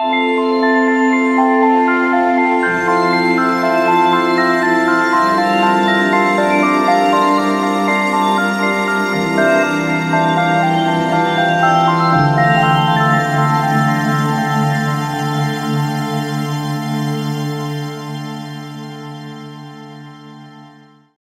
you